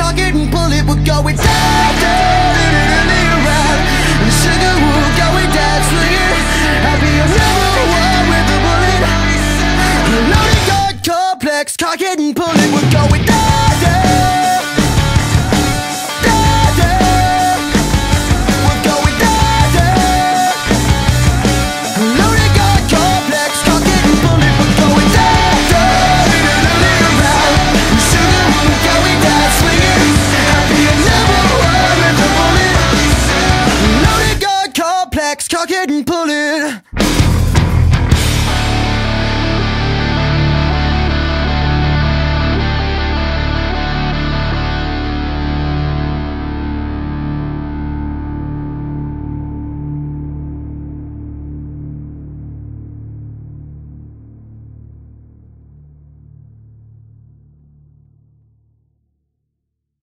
A it and pull it, we're going down, down, and around. And sugar, we're going down, swinging. Happy I'm never one with a bullet. A loaded God complex, cock and pull it, we're going down. Cock it and pull it.